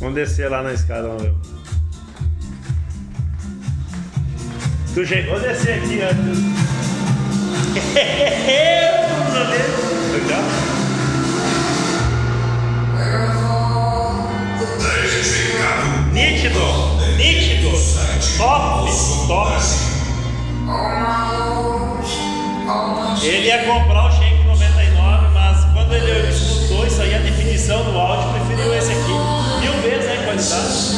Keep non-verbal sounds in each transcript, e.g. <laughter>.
Vamos descer lá na escada, vamos ver. Tu chegou a descer aqui antes. Nítido, nítido, top, top. Ele ia comprar o vezes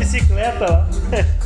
bicicleta lá. <laughs>